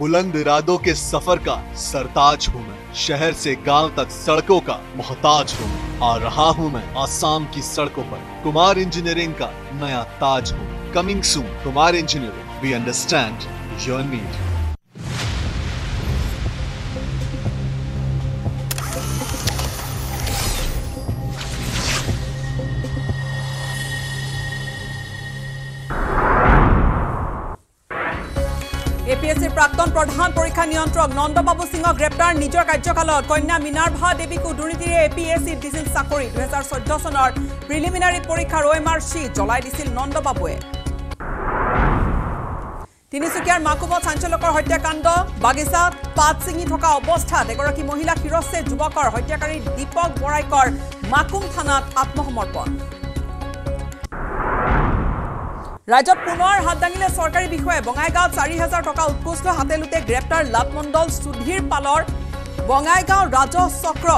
बुलंद इरादों के सफ़र का सरताज हूँ मैं। शहर से गाँव तक सड़कों का मोहताज हूँ आ रहा हूँ मैं आसाम की सड़कों पर। कुमार इंजीनियरिंग का नया ताज हूँ। Coming soon, Kumar engineering. We understand your need নিয়ন্ত্ৰক নন্দবাবু সিঙক গ্ৰেপ্তাৰ নিজৰ কাৰ্যকালত। কন্যা মিনাৰ্ভা দেৱীকো দুৰ্নীতিৰে এ পি এছ চিত দিছিল চাকৰি। দুহেজাৰ চৈধ্য চনৰ প্ৰিলিমিনাৰী পৰীক্ষাৰ অ' এম আৰ চি জ্বলাই দিছিল নন্দবাবুৱে। তিনিচুকীয়াৰ মাকুমত চাঞ্চলকৰ হত্যাকাণ্ড। বাগিচাত পাত ছিঙি থকা অৱস্থাত এগৰাকী মহিলা শিৰস্তে যুৱকৰ হত্যাকাৰী দীপক বৰাইকৰ মাকুম থানাত আত্মসমৰ্পণ। ৰাজ্যত পুনৰ হাত দাঙিলে চৰকাৰী বিষয়াই বঙাইগাঁৱত চাৰি হাজাৰ টকা উৎকোচ লৈ হাতে লোটে গ্ৰেপ্তাৰ লাটমণ্ডল সুধীৰ পালৰ বঙাইগাঁও ৰাজহ চক্ৰ।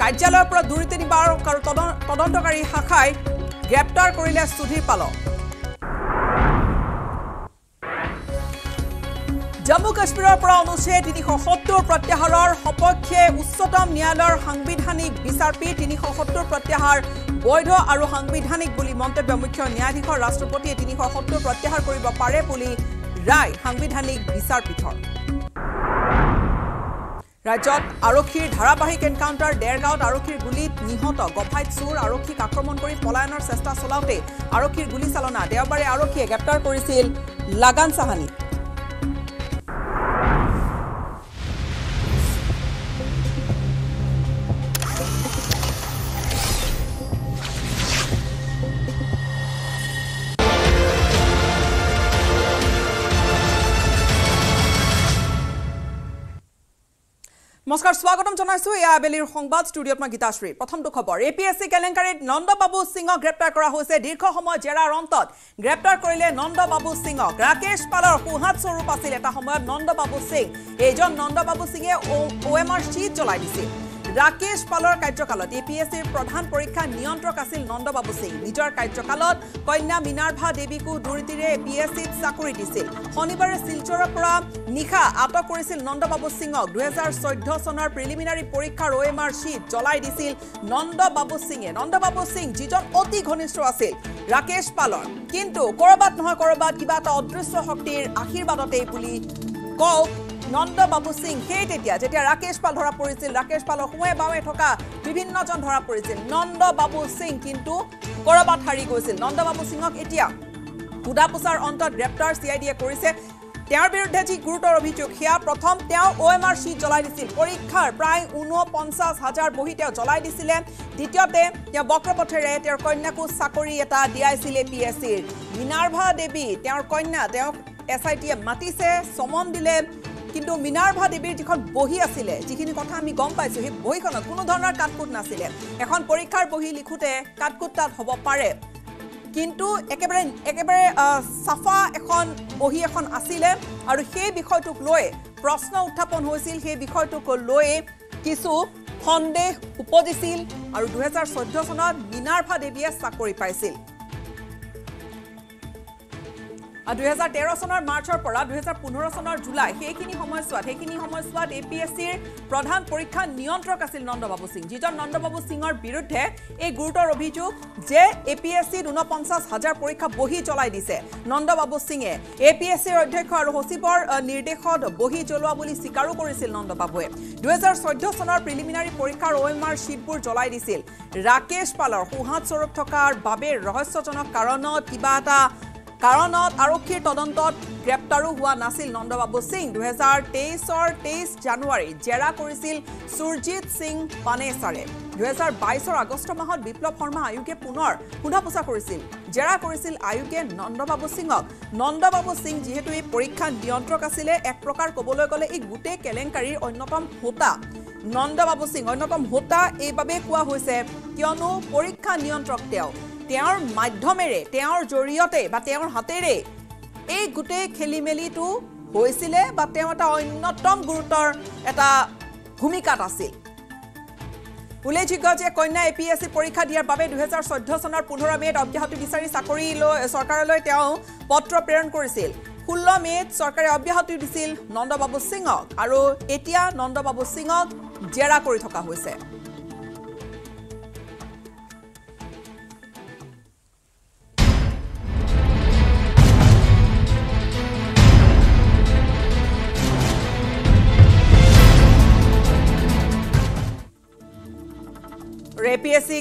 কাৰ্যালয়ৰ পৰা দুৰ্নীতি নিবাৰক আৰু তদন- তদন্তকাৰী শাখাই গ্ৰেপ্তাৰ কৰিলে সুধীৰ পালক। জম্মু কাশ্মীৰৰ পৰা অনুচ্ছেদ তিনিশ সত্তৰ প্ৰত্যাহাৰৰ সপক্ষে উচ্চতম ন্যায়ালয়ৰ সাংবিধানিক বিচাৰপীঠ তিনিশ সত্তৰ প্ৰত্যাহাৰ বৈধ আৰু সাংবিধানিক বুলি মন্তব্য মুখ্য ন্যায়াধীশৰ ৰাষ্ট্ৰপতিয়ে তিনিশ সত্তৰ প্ৰত্যাহাৰ কৰিব পাৰে বুলি ৰায় সাংবিধানিক বিচাৰপীঠৰ। ৰাজ্যত আৰক্ষীৰ ধাৰাবাহিক এনকাউণ্টাৰ ডেৰগাঁৱত আৰক্ষীৰ গুলীত নিহত গফাইত চোৰ আৰক্ষীক আক্ৰমণ কৰি পলায়নৰ চেষ্টা চলাওঁতে আৰক্ষীৰ গুলীচালনা দেওবাৰে আৰক্ষীয়ে গ্ৰেপ্তাৰ কৰিছিল লাগান চাহানী। নমস্কাৰ স্বাগতম জনাইছো এয়া আবেলিৰ সংবাদ ষ্টুডিঅ'ত মই গীতাশ্ৰী। প্ৰথমটো খবৰ এ পি এছ চি কেলেংকাৰীত নন্দবাবু সিঙক গ্ৰেপ্তাৰ কৰা হৈছে। দীৰ্ঘ সময় জেৰাৰ অন্তত গ্ৰেপ্তাৰ কৰিলে নন্দবাবু সিঙক ৰাকেশ পালৰ সোহাত স্বৰূপ আছিল এটা সময়ত নন্দবাবু সিং। এইজন নন্দবাবু সিঙে অ' এম আৰ চিট জ্বলাই দিছিল। ৰাকেশ পালৰ কাৰ্যকালত এ পি এছ চিৰ প্ৰধান পৰীক্ষা নিয়ন্ত্ৰক আছিল নন্দবাবু সিং। নিজৰ কাৰ্যকালত কন্যা মিনাৰ্ভা দেৱীকো দুৰ্নীতিৰে এ পি এছ চিত চাকৰি দিছিল। শনিবাৰে শিলচৰৰ পৰা নিশা আটক কৰিছিল নন্দবাবু সিঙক। দুহেজাৰ চৈধ্য চনৰ প্ৰিলিমিনাৰী পৰীক্ষাৰ অ' এম আৰ চিট জ্বলাই দিছিল নন্দবাবু সিঙে। নন্দবাবু সিং যিজন অতি ঘনিষ্ঠ আছিল ৰাকেশ পালৰ। কিন্তু ক'ৰবাত নহয় ক'ৰবাত কিবা এটা অদৃশ্য শক্তিৰ আশীৰ্বাদতেই বুলি কওক নন্দবাবু সিং সেই তেতিয়া যেতিয়া ৰাকেশ পাল ধৰা পৰিছিল ৰাকেশ পালৰ সোঁৱে বাৱে থকা বিভিন্নজন ধৰা পৰিছিল। নন্দবাবু সিং কিন্তু ক'ৰবাত হাৰি গৈছিল। নন্দবাবু সিঙক এতিয়া সুধা পোছাৰ অন্তত গ্ৰেপ্তাৰ চি আই ডিয়ে কৰিছে। তেওঁৰ বিৰুদ্ধে যি গুৰুতৰ অভিযোগ সেয়া প্ৰথম তেওঁ অ' এম আৰ চিট জ্বলাই দিছিল। পৰীক্ষাৰ প্ৰায় ঊনপঞ্চাছ হাজাৰ বহি তেওঁ জ্বলাই দিছিলে। দ্বিতীয়তে তেওঁ বক্ৰপথেৰে তেওঁৰ কন্যাকো চাকৰি এটা দিয়াইছিল পি এছ চিৰ। মিনাৰ্ভা দেৱী তেওঁৰ কন্যা তেওঁক এছ আই টিয়ে মাতিছে চমন দিলে। কিন্তু মিনাৰ্ভা দেৱীৰ যিখন বহি আছিলে যিখিনি কথা আমি গম পাইছোঁ সেই বহীখনত কোনো ধৰণৰ কাটকুট নাছিলে। এখন পৰীক্ষাৰ বহি লিখোঁতে কাটকুট তাত হ'ব পাৰে। কিন্তু একেবাৰে একেবাৰে চাফা এখন বহী এখন আছিলে আৰু সেই বিষয়টোক লৈ প্ৰশ্ন উত্থাপন হৈছিল। সেই বিষয়টোক লৈয়ে কিছু সন্দেহ উপজিছিল আৰু দুহেজাৰ চৈধ্য চনত মিনাৰ্ভা দেৱীয়ে চাকৰি পাইছিল। দুহেজাৰ তেৰ চনৰ মাৰ্চৰ পৰা দুহেজাৰ পোন্ধৰ চনৰ জুলাই সেইখিনি সময়ছোৱাত সেইখিনি সময়ছোৱাত এ পি এছ চিৰ প্ৰধান পৰীক্ষা নিয়ন্ত্ৰক আছিল নন্দবাবু সিং। যিজন নন্দবাবু সিঙৰ বিৰুদ্ধে এই গুৰুতৰ অভিযোগ যে এ পি এছ চিত ঊনপঞ্চাছ হাজাৰ পৰীক্ষা বহি জ্বলাই দিছে। নন্দবাবু সিঙে এ পি এছ চিৰ অধ্যক্ষ আৰু সচিবৰ নিৰ্দেশত বহি জ্বলোৱা বুলি স্বীকাৰো কৰিছিল নন্দবাবুৱে। দুহেজাৰ চৈধ্য চনৰ প্ৰিলিমিনাৰী পৰীক্ষাৰ অ' এম আৰ শ্বীটবোৰ জ্বলাই দিছিল। ৰাকেশ পালৰ সোঁহাত স্বৰূপ থকাৰ বাবে ৰহস্যজনক কাৰণত কিবা এটা কাৰণত আৰক্ষীৰ তদন্তত গ্ৰেপ্তাৰো হোৱা নাছিল নন্দবাবু সিং। দুহেজাৰ তেইছৰ তেইছ জানুৱাৰীত জেৰা কৰিছিল সুৰজিৎ সিং পানেচাৰে। দুহেজাৰ বাইছৰ আগষ্ট মাহত বিপ্লৱ শৰ্মা আয়োগে পুনৰ সোধা পোছা কৰিছিল। জেৰা কৰিছিল আয়োগে নন্দবাবু সিঙক। নন্দবাবু সিং যিহেতু এই পৰীক্ষা নিয়ন্ত্ৰক আছিলে এক প্ৰকাৰ ক'বলৈ গ'লে এই গোটেই কেলেংকাৰীৰ অন্যতম হোতা। নন্দবাবু সিং অন্যতম হোতা এইবাবেই কোৱা হৈছে কিয়নো পৰীক্ষা নিয়ন্ত্ৰক তেওঁ। তেওঁৰ মাধ্যমেৰে তেওঁৰ জৰিয়তে বা তেওঁৰ হাতেৰে এই গোটেই খেলি মেলিটো হৈছিলে বা তেওঁ এটা অন্যতম গুৰুতৰ এটা ভূমিকাত আছিল। উল্লেখযোগ্য যে কন্যা এ পি এছ চি পৰীক্ষা দিয়াৰ বাবে দুহেজাৰ চৈধ্য চনৰ পোন্ধৰ মে'ত অব্যাহতি বিচাৰি চাকৰি লৈ চৰকাৰলৈ তেওঁ পত্ৰ প্ৰেৰণ কৰিছিল। ষোল্ল মে'ত চৰকাৰে অব্যাহতি দিছিল নন্দবাবু সিঙক আৰু এতিয়া নন্দবাবু সিঙক জেৰা কৰি থকা হৈছে।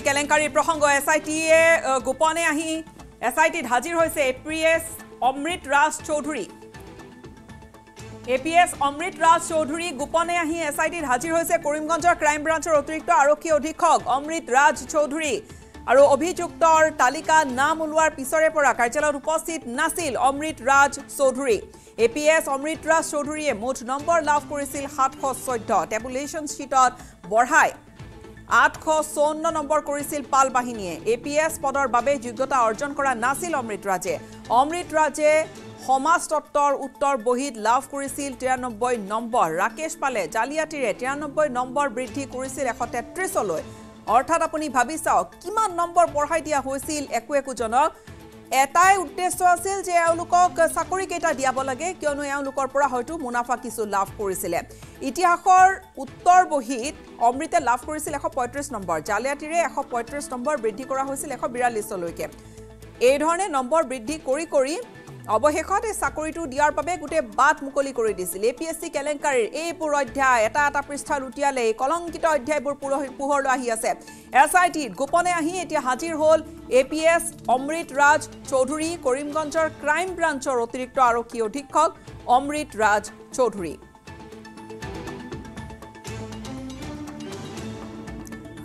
কেলেংকাৰীৰ প্ৰসংগ এছ আই টিয়ে গোপনে আহি এছ আই টিত হাজিৰ হৈছে A P S Amrit Raj Choudhury. A P S Amrit Raj Choudhury গোপনে আহি এছ আই টিত হাজিৰ হৈছে কৰিমগঞ্জৰ ক্ৰাইম ব্ৰাঞ্চৰ অতিৰিক্ত আৰক্ষী অধীক্ষক অমৃত ৰাজ চৌধুৰী। আৰু অভিযুক্তৰ তালিকা নাম ওলোৱাৰ পিছৰে পৰা কাৰ্যালয়ত উপস্থিত নাছিল Amrit Raj Choudhury. A P S Amrit Raj চৌধুৰীয়ে মুঠ নম্বৰ লাভ কৰিছিল সাতশ চৈধ্য। টেবুলেশ্যন শ্বীটত বঢ়াই আঠশ চৌৱন্ন নম্বৰ কৰিছিল পাল বাহিনীয়ে। এ পি এছ পদৰ বাবে যোগ্যতা অৰ্জন কৰা নাছিল অমৃত ৰাজে। অমৃত ৰাজে সমাজ তত্বৰ উত্তৰ বহীত লাভ কৰিছিল তিৰানব্বৈ নম্বৰ। ৰাকেশ পালে জালিয়াতিৰে তিৰানব্বৈ নম্বৰ বৃদ্ধি কৰিছিল এশ তেত্ৰিছলৈ অৰ্থাৎ আপুনি ভাবি চাওক কিমান নম্বৰ বঢ়াই দিয়া হৈছিল একো একোজনক এটাই উদ্দেশ্য আছিল যে এওঁলোকক চাকৰিকেইটা দিয়াব লাগে কিয়নো এওঁলোকৰ পৰা হয়তো মুনাফা কিছু লাভ কৰিছিলে। ইতিহাসৰ উত্তৰ বহীত অমৃতে লাভ কৰিছিল এশ পঁয়ত্ৰিছ নম্বৰ। জালিয়াতিৰে এশ পঁয়ত্ৰিছ নম্বৰ বৃদ্ধি কৰা হৈছিল এশ বিৰাল্লিছলৈকে এইধৰণে নম্বৰ বৃদ্ধি কৰি কৰি অৱশেষত এই চাকৰিটো দিয়াৰ বাবে গোটেই বাট মুকলি কৰি দিছিল। এ পি এছ চি কেলেংকাৰীৰ এইবোৰ অধ্যায় এটা এটা পৃষ্ঠা লুটিয়ালে এই কলংকিত অধ্যায়বোৰ পোৰহি- পোহৰলৈ আহি আছে। এছ আই টিত গোপনে আহি এতিয়া হাজিৰ হ'ল A P S Amrit Raj Choudhury কৰিমগঞ্জৰ ক্ৰাইম ব্ৰাঞ্চৰ অতিৰিক্ত আৰক্ষী অধীক্ষক অমৃত ৰাজ চৌধুৰী।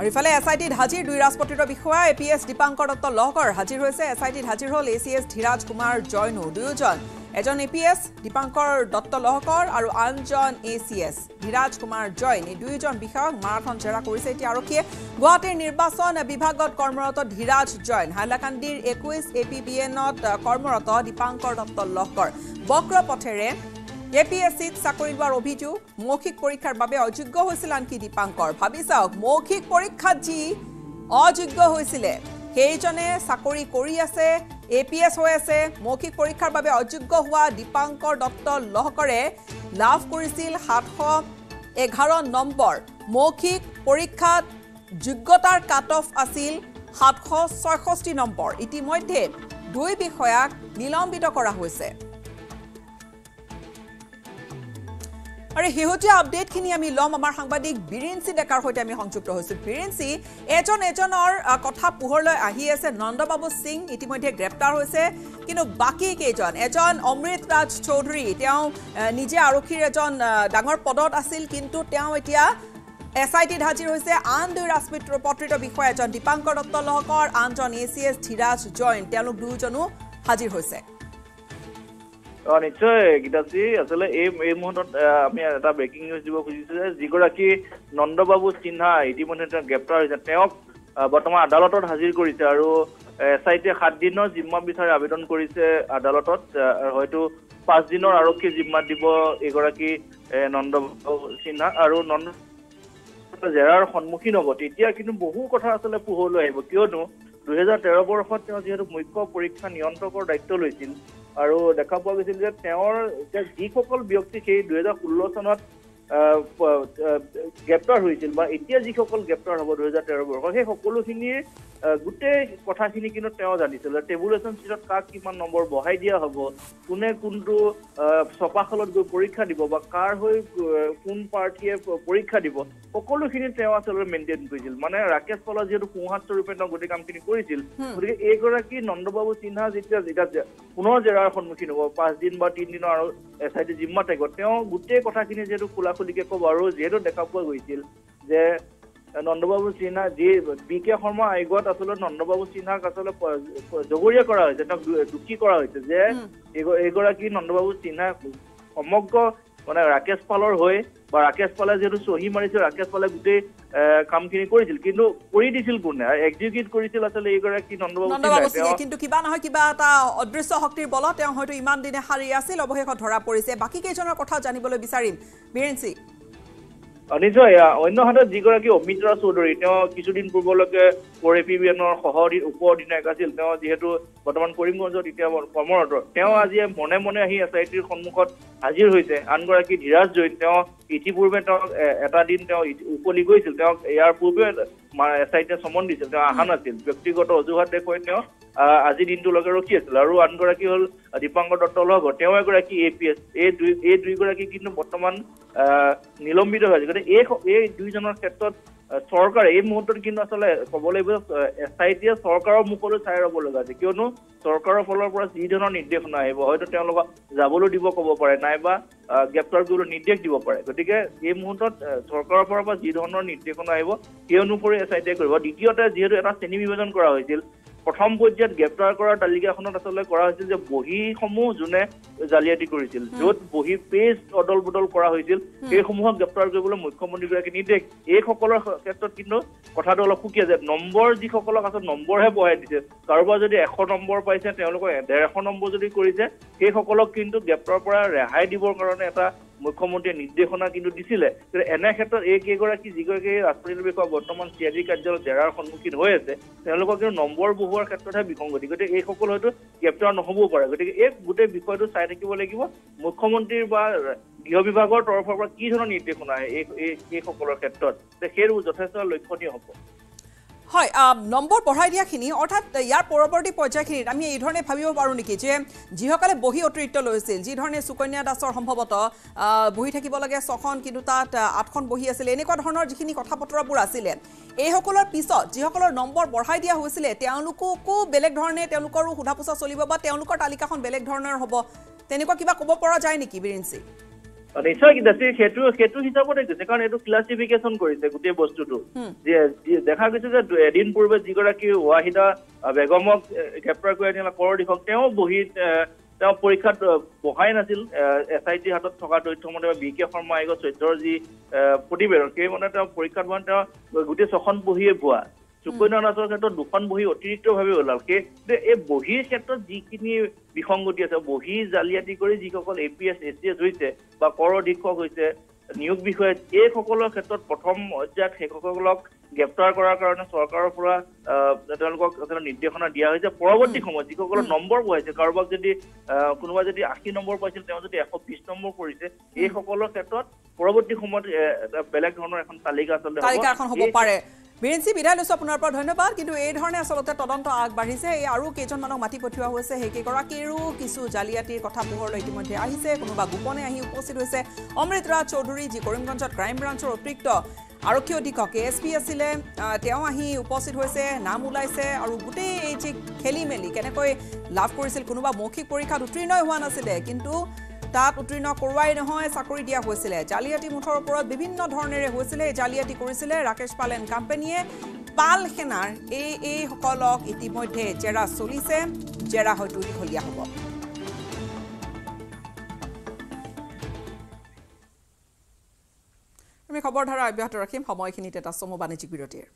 আৰু ইফালে এছ আই টিত হাজিৰ দুই ৰাজপত্ৰিত বিষয়া A P S Dipankar Dutta Laskar হাজিৰ হৈছে। এছ আই টিত হাজিৰ হ'ল A C S Dhiraj Kumar জৈনো দুয়োজন এজন A P S Dipankar Dutta Laskar আৰু আনজন A C S Dhiraj Kumar Jain এই দুয়োজন বিষয়াক মাৰাথন জেৰা কৰিছে এতিয়া আৰক্ষীয়ে। গুৱাহাটীৰ নিৰ্বাচন বিভাগত কৰ্মৰত ধীৰাজ জৈন হাইলাকান্দিৰ একৈছ এ পি বি এনত কৰ্মৰত দীপাংকৰ দত্ত লহকৰ। বক্ৰ পথেৰে এ পি এছ চিত চাকৰি লোৱাৰ অভিযোগ মৌখিক পৰীক্ষাৰ বাবে অযোগ্য হৈছিল আনকি দীপাংকৰ। ভাবি চাওক মৌখিক পৰীক্ষাত যি অযোগ্য হৈছিলে সেইজনে চাকৰি কৰি আছে এ পি এছ হৈ আছে। মৌখিক পৰীক্ষাৰ বাবে অযোগ্য হোৱা দীপাংকৰ দত্ত লহকৰে লাভ কৰিছিল সাতশ এঘাৰ নম্বৰ। মৌখিক পৰীক্ষাত যোগ্যতাৰ কাট অফ আছিল সাতশ ছয়ষষ্ঠি নম্বৰ। ইতিমধ্যে দুই বিষয়াক নিলম্বিত কৰা হৈছে। আৰু শেহতীয়া আপডেটখিনি আমি ল'ম আমাৰ সাংবাদিক বীৰেঞ্চি ডেকাৰ সৈতে আমি সংযুক্ত হৈছোঁ। বীৰেঞ্চি এজন এজনৰ কথা পোহৰলৈ আহি আছে। নন্দবাবু সিং ইতিমধ্যে গ্ৰেপ্তাৰ হৈছে কিন্তু বাকী কেইজন? এজন অমৃত ৰাজ চৌধুৰী তেওঁ নিজে আৰক্ষীৰ এজন ডাঙৰ পদত আছিল কিন্তু তেওঁ এতিয়া এছ আই টিত হাজিৰ হৈছে। আন দুই ৰাজমিত্ৰ পত্ৰিত বিষয়া এজন দীপাংকৰ দত্ত লহকৰ আনজন A C S Dhiraj Jain. তেওঁলোক দুয়োজনো হাজিৰ হৈছে। অ নিশ্চয় গীতাশ্ৰী আচলতে এই এই মুহূৰ্তত আমি এটা ব্ৰেকিং নিউজ দিব খুজিছো যে যিগৰাকী নন্দবাবু সিনহা ইতিমধ্যে তেওঁ গ্ৰেপ্তাৰ হৈছে। তেওঁক বৰ্তমান আদালতত হাজিৰ কৰিছে আৰু এছ আই টিয়ে সাত দিনৰ জিম্মা বিচাৰি আবেদন কৰিছে আদালতত হয়তো পাঁচ দিনৰ আৰক্ষী জিম্মা দিব এইগৰাকী এ, নন্দবাবু সিনহা আৰু নন্দ জেৰাৰ সন্মুখীন হ'ব। তেতিয়া কিন্তু বহু কথা আচলতে পোহৰলৈ আহিব। কিয়নো দুহেজাৰ তেৰ বৰ্ষত তেওঁ যিহেতু মুখ্য পৰীক্ষা নিয়ন্ত্ৰকৰ দায়িত্ব লৈছিল আৰু দেখা পোৱা গৈছিল যে তেওঁৰ যিসকল ব্যক্তি সেই দুহেজাৰ ষোল্ল চনত গ্ৰেপ্তাৰ হৈছিল বা এতিয়া যিসকল গ্ৰেপ্তাৰ হ'ব দুহেজাৰ তেৰ বৰ্ষত সেই সকলোখিনিৰ গোটেই কথাখিনি কিন্তু তেওঁ জানিছিল টেবুলেশ্যন চিটত কাক কিমান নম্বৰ বঢ়াই দিয়া হ'ব কোনে কোনটো ছপাশালত গৈ পৰীক্ষা দিব বা কাৰ হৈ কোন প্ৰাৰ্থীয়ে পৰীক্ষা দিব সকলোখিনি তেওঁ আচলতে মেইনটেইন কৰিছিল। মানে ৰাকেশ পলা যিহেতু সোঁহাত স্বৰূপে তেওঁ গোটেই কামখিনি কৰিছিল গতিকে এইগৰাকী নন্দবাবু সিনহা যেতিয়া যেতিয়া পুনৰ জেৰাৰ সন্মুখীন হ'ব পাঁচদিন বা তিনিদিনৰ আৰু এছ আই টি জিম্মা থাকিব তেওঁ গোটেই কথাখিনি যিহেতু খোলা খুলিকে ক'ব আৰু যিহেতু দেখা পোৱা গৈছিল যে নন্দবাবু সিনহা যি বি কে শৰ্মা আয়োগত আচলতে নন্দবাবু সিনহাক আচলতে জগৰীয়া কৰা হৈছে তেওঁক দোষী কৰা হৈছে যে এইগ- এইগৰাকী নন্দবাবু সিনহা সমগ্ৰ মানে ৰাকেশ পালৰ হৈ বা ৰাকেশ পালে যিহেতু চহী মাৰিছিল ৰাকেশ পালে গোটেই কামখিনি কৰিছিল কিন্তু কৰি দিছিল কোনে এক্সিকিউট কৰিছিল আচলতে এইগৰাকী নন্দবাবু কিন্তু কিবা নহয় কিবা এটা অদৃশ্য শক্তিৰ বলত তেওঁ হয়তো ইমান দিনে সাৰি আছিল অৱশেষত ধৰা পৰিছে। বাকী কেইজনৰ কথা জানিবলৈ বিচাৰিম। বীৰেন সিং নিশ্চয় আ, অন্য হাতত যিগৰাকী অমিত্ৰা চৌধুৰী তেওঁ কিছুদিন পূৰ্বলৈকে কৰ এ পি বি এনৰ সহ উপ অধিনায়ক আছিল। তেওঁ যিহেতু বৰ্তমান কৰিমগঞ্জত এতিয়া কৰ্মৰত। তেওঁ আজি মনে মনে আহি এছ আই টিৰ সন্মুখত হাজিৰ হৈছে। আনগৰাকী ধীৰাজ জৈন তেওঁ ইতিপূৰ্বে তেওঁক এটা দিন তেওঁ উকলি গৈছিল। তেওঁক ইয়াৰ পূৰ্বে এছ আই টিয়ে চমন দিছিল। তেওঁ অহা নাছিল। ব্যক্তিগত অজুহাত দেখুৱাই তেওঁ আজি দিনটোলৈকে ৰখি আছিল। আৰু আনগৰাকী হ'ল দীপাংকৰ দত্ত লগত তেওঁ এগৰাকী এ পি এছ এই দুই এই দুইগৰাকী কিন্তু বৰ্তমান নিলম্বিত হৈ আছে। গতিকে এই এই দুইজনৰ ক্ষেত্ৰত চৰকাৰে এই মুহূৰ্তত কিন্তু আচলতে ক'ব লাগিব এছ আই টিয়ে চৰকাৰৰ মুখলৈ চাই ৰ'ব লগা আছে। কিয়নো চৰকাৰৰ ফালৰ পৰা যি ধৰণৰ নিৰ্দেশনা আহিব হয়তো তেওঁলোকক যাবলৈ দিব ক'ব পাৰে নাইবা গ্ৰেপ্তাৰ কৰিবলৈ নিৰ্দেশ দিব পাৰে। গতিকে এই মুহূৰ্তত চৰকাৰৰ ফালৰ পৰা যি ধৰণৰ নিৰ্দেশনা আহিব সেই অনুসৰি এছ আই টিয়ে কৰিব। দ্বিতীয়তে যিহেতু এটা শ্ৰেণী বিভাজন কৰা হৈছিল প্ৰথম পৰ্যায়ত গ্ৰেপ্তাৰ কৰাৰ তালিকাখনত আচলতে কৰা হৈছিল যে বহীসমূহ যোনে জালিয়াতি কৰিছিল য'ত বহী পেজ অদল বদল কৰা হৈছিল সেইসমূহক গ্ৰেপ্তাৰ কৰিবলৈ মুখ্যমন্ত্ৰীগৰাকী নিৰ্দেশ। এইসকলৰ ক্ষেত্ৰত কিন্তু কথাটো অলপ সুকীয়া যে নম্বৰ যিসকলক আচলতে নম্বৰহে বঢ়াই দিছে কাৰোবাৰ যদি এশ নম্বৰ পাইছে তেওঁলোকক ডেৰশ নম্বৰ যদি কৰিছে সেইসকলক কিন্তু গ্ৰেপ্তাৰৰ পৰা ৰেহাই দিবৰ কাৰণে এটা মুখ্যমন্ত্ৰীয়ে নিৰ্দেশনা কিন্তু দিছিলে এনে ক্ষেত্ৰত এই কেইগৰাকী যিগৰাকী ৰাজনৈতিক বিষয়া বৰ্তমান চি আই ডি কাৰ্যালয়ত জেৰাৰ সন্মুখীন হৈ আছে তেওঁলোকক কিন্তু নম্বৰ বহুৱাৰ ক্ষেত্ৰতহে বিসংগতি গতিকে এইসকল হয়তো গ্ৰেপ্তাৰ নহ'বও পাৰে। গতিকে এই গোটেই বিষয়টো চাই থাকিব লাগিব মুখ্যমন্ত্ৰীৰ বা গৃহ বিভাগৰ তৰফৰ পৰা কি ধৰণৰ নিৰ্দেশনা আহে এই এই এইসকলৰ ক্ষেত্ৰত সেইটো যথেষ্ট লক্ষণীয় হ'ব। হয় নম্বৰ বঢ়াই দিয়াখিনি অৰ্থাৎ ইয়াৰ পৰৱৰ্তী পৰ্যায়খিনিত আমি এই ধৰণে ভাবিব পাৰোঁ নেকি যে যিসকলে বহি অতিৰিক্ত লৈছিল যিধৰণে সুকন্যা দাসৰ সম্ভৱতঃ বহি থাকিব লাগে ছখন কিন্তু তাত আঠখন বহি আছিলে এনেকুৱা ধৰণৰ যিখিনি কথা বতৰাবোৰ আছিলে এইসকলৰ পিছত যিসকলৰ নম্বৰ বঢ়াই দিয়া হৈছিলে তেওঁলোককো বেলেগ ধৰণে তেওঁলোকৰো সোধা পোছা চলিব বা তেওঁলোকৰ তালিকাখন বেলেগ ধৰণৰ হ'ব তেনেকুৱা কিবা ক'ব পৰা যায় নেকি বীৰেন সিং? নিশ্চয় সেইটো সেইটো হিচাপতে গৈছে কাৰণ এইটো ক্লাছিফিকেশ্যন কৰিছে গোটেই বস্তুটো। যে দেখা গৈছে যে এদিন পূৰ্বে যিগৰাকী ৱাহিদা বেগমক গ্ৰেপ্তাৰ কৰি আনিলে কৰ দিশক তেওঁ বহীত এ, তেওঁ পৰীক্ষাত বহাই নাছিল। এছ আই টিৰ হাতত থকা তথ্য মতে বা কে শৰ্মা আয়োগৰ চৈধ্যৰ যি প্ৰতিবেদন সেই মতে তেওঁ পৰীক্ষাত বহান তেওঁ গোটেই ছখন বহিয়ে ভুৱা। সুকন্যা দাসৰ ক্ষেত্ৰত দুখন বহী অতিৰিক্তভাৱে ওলাল। সেই এই বহীৰ ক্ষেত্ৰত যিখিনি বিসংগতি আছে বহী জালিয়াতি কৰি যিসকল A P S A C S হৈছে বা কৰ অধীক্ষক হৈছে নিয়োগ বিষয়াত এইসকলৰ ক্ষেত্ৰত প্ৰথম পৰ্যায়ত সেইসকলক গ্ৰেপ্তাৰ কৰাৰ কাৰণে চৰকাৰৰ পৰা তেওঁলোকক নিৰ্দেশনা দিয়া হৈছে। পৰৱৰ্তী সময়ত যিসকলৰ নম্বৰ বঢ়াইছে কাৰোবাক যদি আহ, কোনোবা যদি আশী নম্বৰ পাইছিল তেওঁ যদি এশ বিশ নম্বৰ কৰিছে এইসকলৰ ক্ষেত্ৰত পৰৱৰ্তী সময়ত বেলেগ ধৰণৰ এখন তালিকা আচলতে হ'ব। পাৰে। বীৰেঞ্চি বিদায় লৈছোঁ আপোনাৰ পৰা ধন্যবাদ। কিন্তু এই ধৰণে আচলতে তদন্ত আগবাঢ়িছে। এই আৰু কেইজনমানক মাতি পঠিওৱা হৈছে সেইকেইগৰাকীৰো কিছু জালিয়াতিৰ কথা পোহৰলৈ ইতিমধ্যে আহিছে। কোনোবা গোপনে আহি উপস্থিত হৈছে। অমৃত ৰাজ চৌধুৰী যি কৰিমগঞ্জত ক্ৰাইম ব্ৰাঞ্চৰ অতিৰিক্ত আৰক্ষী অধীক্ষক এ এছ পি আছিলে তেওঁ আহি উপস্থিত হৈছে নাম ওলাইছে আৰু গোটেই এই যি খেলি মেলি কেনেকৈ লাভ কৰিছিল কোনোবা মৌখিক পৰীক্ষাত উত্তীৰ্ণই হোৱা নাছিলে কিন্তু তাত উত্তীৰ্ণ কৰোৱাই নহয় চাকৰি দিয়া হৈছিলে। জালিয়াতি মুঠৰ ওপৰত বিভিন্ন ধৰণেৰে হৈছিলে এই জালিয়াতি কৰিছিলে ৰাকেশ পালেন কোম্পানীয়ে। পাল সেনাৰ এই এইসকলক ইতিমধ্যে জেৰা চলিছে জেৰা হয়তো দীঘলীয়া হ'ব। আমি খবৰ ধাৰা অব্যাহত ৰাখিম সময়খিনিত এটা চমু বাণিজ্যিক বিৰতিৰ।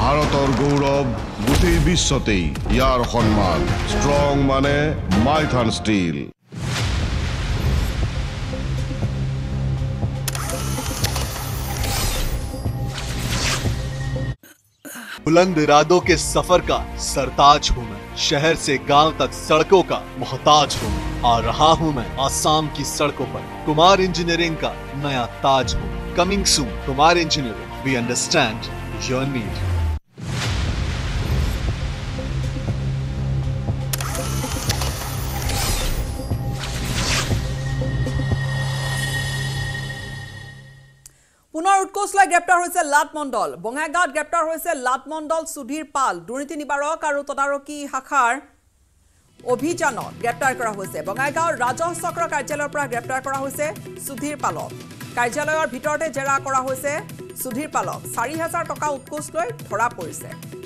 ভাৰতৰ গৌৰৱ গোটেই বিশ্বতেই ইয়াৰ সন্মান ষ্ট্ৰং মানে মাইথান ষ্টীল बुलंद इरादों के सफर का सरताज हूँ मैं शहर से गांव तक सड़कों का मोहताज हूँ मैं आ रहा हूँ मैं आसाम की सड़कों पर कुमार इंजीनियरिंग का नया ताज हूँ coming soon Kumar engineering we understand your need উৎকোচ লৈ গ্ৰেপ্তাৰ হৈছে লাট মণ্ডল বঙাইগাঁৱত গ্ৰেপ্তাৰ হৈছে লাট মণ্ডল সুধীৰ পাল। দুৰ্নীতি নিবাৰক আৰু তদাৰকী শাখাৰ অভিযানত গ্ৰেপ্তাৰ কৰা হৈছে। বঙাইগাঁৱৰ ৰাজহ চক্ৰ কাৰ্যালয়ৰ পৰা গ্ৰেপ্তাৰ কৰা হৈছে সুধীৰ পালক। কাৰ্যালয়ৰ ভিতৰতে জেৰা কৰা হৈছে সুধীৰ পালক। চাৰি হাজাৰ টকা উৎকোচ লৈ ধৰা পৰিছে।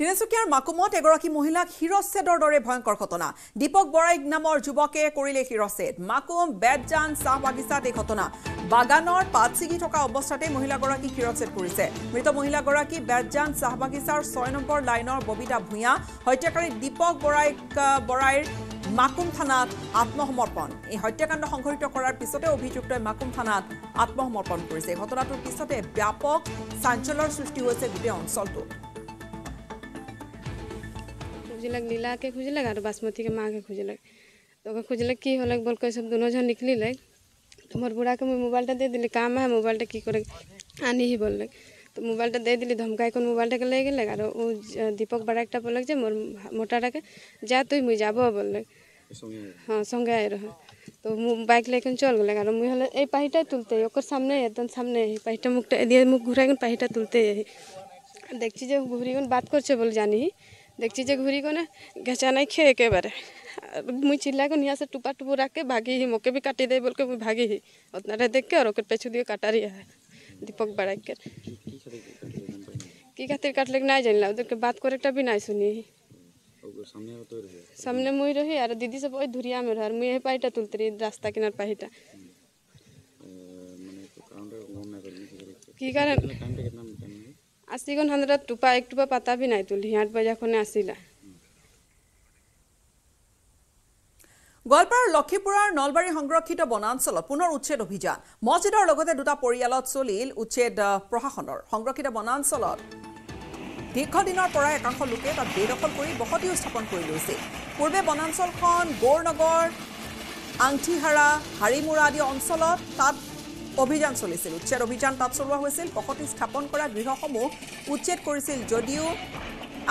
তিনিচুকীয়াৰ মাকুমত এগৰাকী মহিলাক শিৰচ্ছেদৰ দৰে ভয়ংকৰ ঘটনা। দীপক বৰাইক নামৰ যুৱকে কৰিলে শিৰচ্ছেদ মাকুম বেতজান চাহ বাগিচাত এই ঘটনা। বাগানৰ পাত ছিগি থকা অৱস্থাতে মহিলাগৰাকীক শিৰচ্ছেদ কৰিছে। মৃত মহিলাগৰাকী বেতজান চাহ বাগিচাৰ ছয় নম্বৰ লাইনৰ ববিতা ভূঞা। হত্যাকাৰী দীপক বৰাইক বৰাইৰ মাকুম থানাত আত্মসমৰ্পণ। এই হত্যাকাণ্ড সংঘটিত কৰাৰ পিছতে অভিযুক্তই মাকুম থানাত আত্মসমৰ্পণ কৰিছে। ঘটনাটোৰ পিছতে ব্যাপক চাঞ্চল্যৰ সৃষ্টি হৈছে গোটেই অঞ্চলটোত। खुजलक, नीला के खुजलक और बासमती के माँ के खुजलक। तो ओकर खुजलक की होलक बोल के सब दोनों जन निकली तो मोर बुढ़ा के मोबाइल दे दिली। काम है मोबाइल की करे आनी ही बोल तो मोबाइल टा दे दिली। तो हम मोबाइल के ले गए और दीपक बड़ा एक बोलक जे मोर मोटाटा के जा तु मुई जाब बोल हाँ संगे आए रह तो बाइक लेके चल गए और मुझे हल पाहीटा तुलते और सामने एकदम सामने पाहीटा मुख दिए मुख घुरा पाहीटा तुलते देखी जो घूरी बात कर बोल जानी ही देखी जे घूरी को ने घेचा नहीं खे एक बारे मुई चिल्ला को निया से टुपा टुपू रख के भागी ही मोके भी काटी दे बोल के मुई भागी ही। उतना रह देख के और ओकर पेछु दिए काटा रही है दीपक बड़ा के। की खातिर काटले नहीं जान ला उधर के बात करेक्टा भी नहीं सुनी ही। सामने मुई रही और दीदी सब ओई धुरिया में रह मुई यही पाईटा तुलते रही रास्ता किनार पाईटा की कारण? আশি কোন হান্দ্ৰেড টুপা এক নাই গোৱালপাৰাৰ লক্ষীপুৰৰ নলবাৰী সংৰক্ষিত বনাঞ্চলত পুনৰ উচ্ছেদ অভিযান। মছজিদৰ লগতে দুটা পৰিয়ালত চলিল উচ্ছেদ প্ৰশাসনৰ। সংৰক্ষিত বনাঞ্চলত দীৰ্ঘদিনৰ পৰা একাংশ লোকে তাত বেদখল কৰি বসতিও স্থাপন কৰি লৈছিল পূৰ্বে বনাঞ্চলখন গৌৰনগৰ আংঠিহাৰা হাৰিমুৰা আদি অঞ্চলত তাত অভিযান চলিছিল। উচ্ছেদ অভিযান তাত চলোৱা হৈছিল। বসতি স্থাপন কৰা গৃহসমূহ উচ্ছেদ কৰিছিল যদিও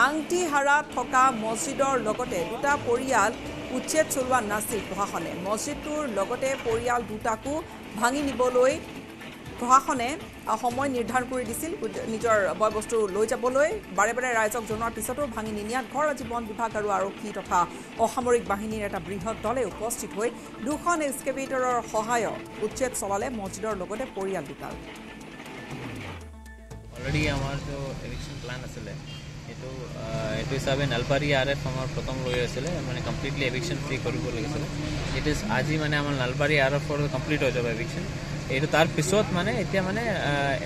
আংটিহাৰাত থকা মছজিদৰ লগতে দুটা পৰিয়াল উচ্ছেদ চলোৱা নাছিল প্ৰশাসনে। মছজিদটোৰ লগতে পৰিয়াল দুটাকো ভাঙি নিবলৈ প্ৰশাসনে সময় নিৰ্ধাৰণ কৰি দিছিল নিজৰ বয় বস্তু লৈ যাবলৈ। বাৰে বাৰে ৰাইজক জনোৱাৰ পিছতো ভাঙি নিনিয়াত ঘৰ ৰাজ্য বন বিভাগ আৰু আৰক্ষী তথা অসামৰিক বাহিনীৰ এটা বৃহৎ দলে উপস্থিত হৈ দুখন এক্সকেভেটৰৰ সহায়ত উচ্ছেদ চলালে মছজিদৰ লগতে পৰিয়াল দুটাৰ। অলৰেডি আমাৰ যে এভিকশ্যন প্লান আছিলে। সেইটো এইটো হিচাপে নলবাৰী আৰ এফ আমাৰ প্ৰথম লৈ আছিলে মানে কমপ্লিটলি এভিকশ্যন ফ্ৰী কৰিব লাগিছিলে। ইট ইজ আজি মানে আমাৰ নলবাৰী আৰ এফৰ কমপ্লিট হৈ যাব এভিকশ্যন এইটো তাৰ পিছত মানে এতিয়া মানে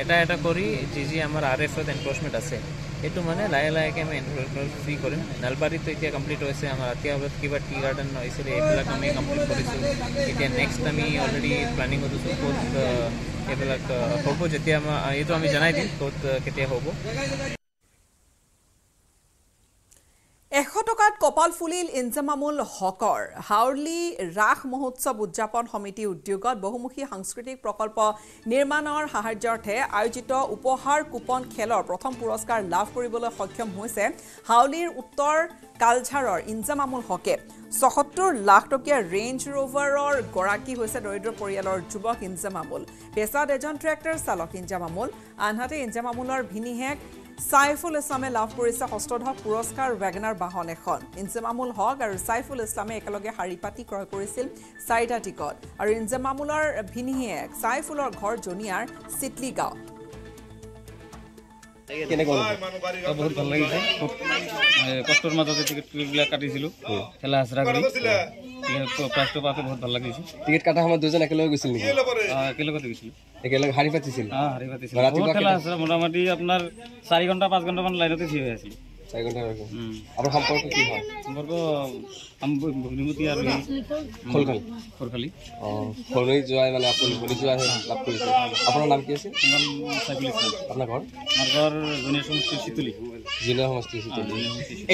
এটা এটা কৰি যি যি আমাৰ আৰ এফত এনক্ৰচমেণ্ট আছে সেইটো মানে লাহে লাহেকৈ আমি এনক্ৰচমেণ্ট ফ্ৰী কৰিম। নলবাৰীতো এতিয়া কমপ্লিট হৈছে আমাৰ ৰাতিপুৱা কিবা টি গাৰ্ডেন হৈছিলে এইবিলাক আমি কমপ্লিট কৰিছোঁ। এতিয়া নেক্সট আমি অলৰেডি প্লেনিং কৰিছোঁ ক'ত এইবিলাক হ'ব যেতিয়া আমাৰ এইটো আমি জনাই দিম ক'ত কেতিয়া হ'ব। এশ টকাত কপাল ফুলিল ইনজামামুল হকৰ। হাউলি ৰাস মহোৎসৱ উদযাপন সমিতি উদ্যোগত বহুমুখী সাংস্কৃতিক প্ৰকল্প নিৰ্মাণৰ সাহাৰ্যাৰ্থে আয়োজিত উপহাৰ কুপন খেলৰ প্ৰথম পুৰস্কাৰ লাভ কৰিবলৈ সক্ষম হৈছে হাউলিৰ উত্তৰ কালঝাৰৰ ইনজামামুল হকে। ছসত্তৰ লাখ টকীয়া ৰেঞ্জ ৰোভাৰৰ গৰাকী হৈছে দৰিদ্ৰ পৰিয়ালৰ যুৱক ইনজামামুল। পেছাত এজন ট্ৰেক্টৰ চালক ইনজামামুল। আনহাতে ইনজামামুলৰ ভিনীহেক ছাইফুল ইছলামে লাভ কৰিছে ষষ্ঠদশ পুৰস্কাৰ ৱেগনাৰ বাহন এখন। ইনজামামুল হক আৰু ছাইফুল ইছলামে একেলগে শাৰী পাতি ক্ৰয় কৰিছিল চাৰিটা টিকট। আৰু ইনজামামুলৰ ভিনীহিয়েক ছাইফুলৰ ঘৰ জনিয়াৰ চিটলি গাঁৱত বহুত ভাল লাগিছে। খুব কষ্টৰ মাজতে টিকেটবিলাক কাটিছিলোঁ। খেলা হেঁচৰা কৰি। প্ৰাইজটো পাওঁতে বহুত ভাল লাগিছে। টিকেট কটাৰ সময়ত দুজন একেলগে গৈছিল নেকি? একেলগতে গৈছিলোঁ। একেলগে শাৰী পাতিছিল? হাৰি পাতিছিলোঁ। খেলা হেঁচৰা মোটামুটি আপোনাৰ চাৰি ঘণ্টা পাঁচ ঘণ্টামান লাইনতে থিয় হৈ আছিলোঁ। চাৰি ঘণ্টা ৰখি উম। আপোনাৰ সম্পৰ্ক কি হয়? সম্পৰ্ক ভগ্নিমতী আৰু এই খোলখালি? খৰখালি অঁ সৰুই যোৱাই মানে আপুনি ভৰি যোৱাই লাভ কৰিছে। আপোনাৰ নাম কি আছিল? নাম চাইকুল ইছলাম। আপোনাৰ ঘৰ? আমাৰ ঘৰ জুনিয়ৰ সমষ্টি চিতুলি। জিলা সমষ্টি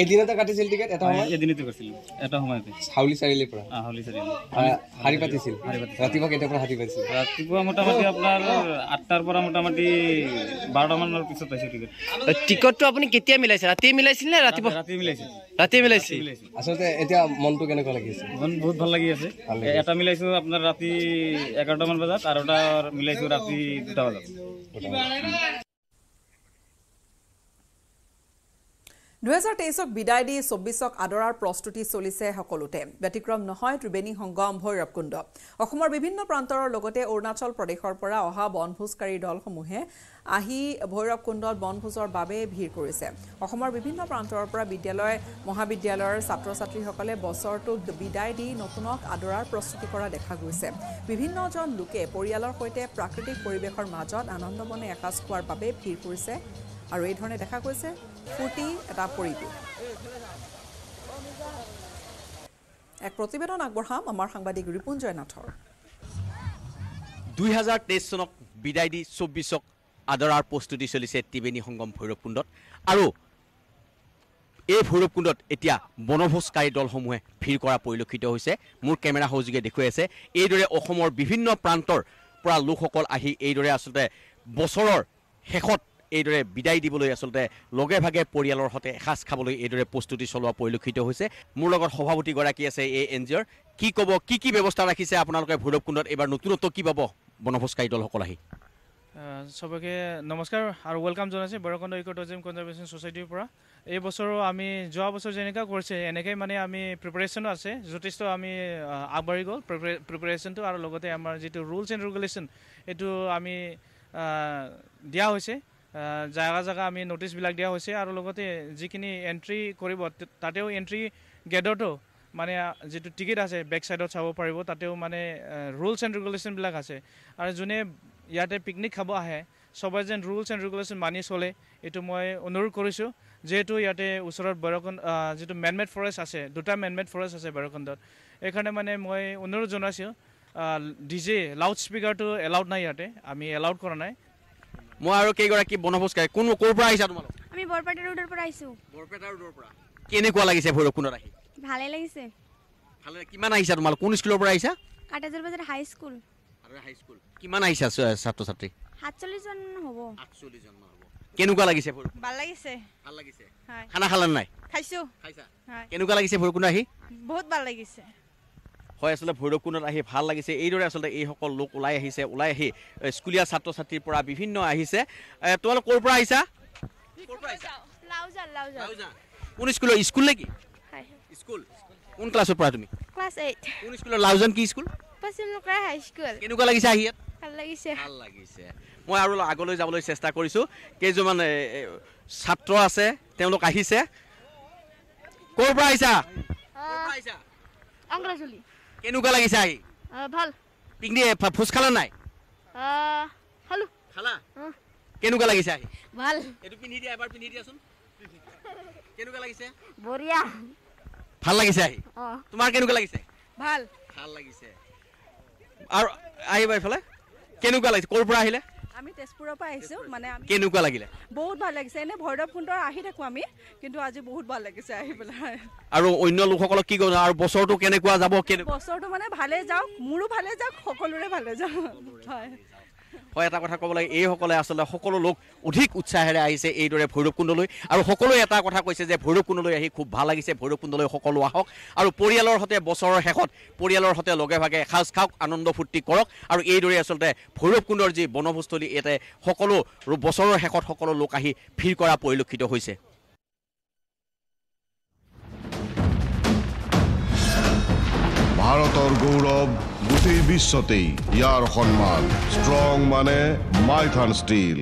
এদিনতে কাটিছিল টিকেট এটা সময়ত? এদিনতে কৰিছিলোঁ এটা সময়তে। হাউলি চাৰিআলিৰ পৰা? আহ হলি চাৰিআলি। আহ, শাৰী পাতিছিল? ৰাতিপুৱা কেইটাৰ পৰা শাৰী পাতিছিল? ৰাতিপুৱা মোটামুটি আপোনাৰ আঠটাৰ পৰা মোটামুটি বাৰটামানৰ পিছত পাইছোঁ টিকেট। টিকটটো আপুনি কেতিয়া মিলাইছে? ৰাতিয়ে মিলাইছিল নে ৰাতিপুৱা? ৰাতি মিলাইছোঁ ৰাতিয়ে মিলাইছিল? মিলাইছোঁ আচলতে এতিয়া মনটো কেনেকুৱা লাগি আছে? মন বহুত ভাল লাগি আছে। এটা মিলাইছোঁ আপোনাৰ ৰাতি এঘাৰটামান বজাত আৰু এটা মিলাইছোঁ ৰাতি দুটা বজাত। দুহেজাৰ তেইছক বিদায় দি চৌব্বিছক আদৰাৰ প্ৰস্তুতি চলিছে সকলোতে। ব্যতিক্ৰম নহয় ত্ৰিবেণী সংগম ভৈৰৱকুণ্ড অসমৰ বিভিন্ন প্ৰান্তৰৰ লগতে অৰুণাচল প্ৰদেশৰ পৰা অহা বনভোজকাৰী দলসমূহে আহি ভৈৰৱকুণ্ডত বনভোজৰ বাবে ভিৰ কৰিছে। অসমৰ বিভিন্ন প্ৰান্তৰ পৰা বিদ্যালয় মহাবিদ্যালয়ৰ ছাত্ৰ ছাত্ৰীসকলে বছৰটোক বিদায় দি নতুনক আদৰাৰ প্ৰস্তুতি কৰা দেখা গৈছে। বিভিন্নজন লোকে পৰিয়ালৰ সৈতে প্ৰাকৃতিক পৰিৱেশৰ মাজত আনন্দমনে এসাঁজ খোৱাৰ বাবে ভিৰ কৰিছে আৰু এইধৰণে দেখা গৈছে ফূৰ্তি এটা পৰিৱেশ এক প্ৰতিবেদন আগবঢ়াম আমাৰ সাংবাদিক ৰিপুঞ্জয় নাথৰ দুই হাজাৰ তেইছ চনক বিদায় দি চৌব্বিছক আদৰাৰ প্ৰস্তুতি চলিছে ত্ৰিবেণী সংগম ভৈৰৱকুণ্ডত আৰু এই ভৈৰৱকুণ্ডত এতিয়া বনভোজকাৰী দলসমূহে ভিৰ কৰা পৰিলক্ষিত হৈছে। মোৰ কেমেৰা সহযোগে দেখুৱাই আছে এইদৰে অসমৰ বিভিন্ন প্ৰান্তৰ পৰা লোকসকল আহি এইদৰে আচলতে বছৰৰ শেষত এইদৰে বিদায় দিবলৈ আচলতে লগে ভাগে পৰিয়ালৰ সৈতে এসাঁজ খাবলৈ এইদৰে প্ৰস্তুতি চলোৱা পৰিলক্ষিত হৈছে। মোৰ লগত সভাপতিগৰাকী আছে এই এন জি অ'ৰ কি ক'ব কি কি ব্যৱস্থা ৰাখিছে আপোনালোকে ভৈৰৱকুণ্ডত এইবাৰ নতুনত্ব কি পাব? বনভোজকাৰী দলসকল আহি। চবকে নমস্কাৰ আৰু ৱেলকাম জনাইছোঁ ভৈৰৱকুণ্ড ইক' টুৰিজিম কনজাৰ্ভেশ্যন ছ'চাইটিৰ পৰা। এই বছৰো আমি যোৱা বছৰ যেনেকুৱা কৰিছে এনেকৈ মানে আমি প্ৰিপেৰেশ্যনো আছে। যথেষ্ট আমি আগবাঢ়ি গ'ল প্ৰিপেৰেশ্যনটো আৰু লগতে আমাৰ যিটো ৰুলছ এণ্ড ৰেগুলেশ্যন এইটো আমি দিয়া হৈছে। জাগা জাগা আমি ন'টিচবিলাক দিয়া হৈছে আৰু লগতে যিখিনি এণ্ট্ৰি কৰিব তাতেও এণ্ট্ৰি গেটতো মানে যিটো টিকেট আছে বেক ছাইডত চাব পাৰিব তাতেও মানে ৰুলছ এণ্ড ৰেগুলেশ্যনবিলাক আছে। আৰু যোনে ইয়াতে পিকনিক খাব আহে চবে যেন ৰুলছ এণ্ড ৰেগুলেশ্যন মানি চলে এইটো মই অনুৰোধ কৰিছোঁ। যিহেতু ইয়াতে ওচৰত ভৈৰৱকুণ্ড যিটো মেনমেড ফৰেষ্ট আছে দুটা মেনমেড ফৰেষ্ট আছে ভৈৰৱকুণ্ডত এইকাৰণে মানে মই অনুৰোধ জনাইছোঁ ডি জে লাউড স্পীকাৰটো এলাউড নাই ইয়াতে আমি এলাউড কৰা নাই। মই আৰু কেইগৰাকী বনভোজকাৰী কোন ক'ৰ পৰা আহিছা তোমালোক? আমি বৰপেটা ৰোডৰ পৰা আহিছোঁ। বৰপেটা ৰোডৰ পৰা। কেনেকুৱা লাগিছে ভৈৰৱকুণ্ডত আহি? ভালে লাগিছে। ভালে কিমান আহিছা তোমালোক? কোন স্কুলৰ পৰা আহিছা? কাটাজৰ বজাৰ হাই স্কুল হাইস্কুল কিমান আহিছা ছাত্ৰ ছাত্ৰী সাতচল্লিছজন হ'ব। কেনেকুৱা লাগিছে ভাল লাগিছে। ভাল লাগিছে। খানা খালে নাই? খাইছোঁ। খাইছা? কেনেকুৱা লাগিছে ভৈৰৱকুণ্ড আহি? বহুত ভাল লাগিছে। হয় আচলতে ভৈৰৱকুণ্ডত আহি ভাল লাগিছে। এইদৰে আচলতে এইসকল লোক ওলাই আহিছে ওলাই আহি স্কুলীয়া ছাত্ৰ ছাত্ৰীৰ পৰা বিভিন্ন আহিছে। তোমালোক ক'ৰ পৰা আহিছা? কোন স্কুলৰ? স্কুল নেকি স্কুল। কোন ক্লাছৰ পৰা তুমি? Class eight. কোন স্কুলৰ? লাউজন কি স্কুল? পশ্চিম লুকৰা হাই স্কুল। কেনেকুৱা লাগিছে আহি ইয়াত? ভাল লাগিছে। ভাল লাগিছে। মই আৰু আগলৈ যাবলৈ চেষ্টা কৰিছোঁ। কেইজনমান ছাত্ৰ আছে তেওঁলোক আহিছে। ক'ৰ পৰা আহিছা? অংগ্ৰাজুলি কেনেকুৱা লাগিছে আহি ভাল। পিকনিক ভোজ খালা নাই? খালো। খালা? কেনেকুৱা লাগিছে আহি ভাল। এইটো পিন্ধি দিয়া এবাৰ পিন্ধি দিয়াচোন। কেনেকুৱা লাগিছে? বঢ়িয়া। ভাল লাগিছে আহি? তোমাৰ কেনেকুৱা লাগিছে? ভাল। ভাল লাগিছে। আৰু আহিবা এইফালে। কেনেকুৱা লাগিছে? ক'ৰ পৰা আহিলে? আমি তেজপুৰৰ পৰা আহিছোঁ মানে কেনেকুৱা লাগিলে? বহুত ভাল লাগিছে। এনে ভৈৰৱকুণ্ডৰ আহি থাকোঁ আমি কিন্তু আজি বহুত ভাল লাগিছে আহি পেলাই। আৰু অন্য লোকসকলক কি ক'ব আৰু বছৰটো কেনেকুৱা যাব কেনেকুৱা বছৰটো মানে ভালে যাওক মোৰো ভালে যাওক সকলোৰে ভালে যাওক। হয়। হয় এটা কথা ক'ব লাগে এইসকলে আচলতে সকলো লোক অধিক উৎসাহেৰে আহিছে এইদৰে ভৈৰৱকুণ্ডলৈ আৰু সকলোৱে এটা কথা কৈছে যে ভৈৰৱকুণ্ডলৈ আহি খুব ভাল লাগিছে ভৈৰৱকুণ্ডলৈ সকলো আহক। আৰু পৰিয়ালৰ সৈতে বছৰৰ শেষত পৰিয়ালৰ সৈতে লগে ভাগে এসাঁজ খাওক আনন্দ ফূৰ্তি কৰক। আৰু এইদৰে আচলতে ভৈৰৱকুণ্ডৰ যি বনভোজস্থলী ইয়াতে সকলো বছৰৰ শেষত সকলো লোক আহি ভিৰ কৰা পৰিলক্ষিত হৈছে। ভাৰতৰ গৌৰৱ গোটেই বিশ্বতেই ইয়াৰ সন্মান। ষ্ট্ৰং মানে মাইথান ষ্টীল।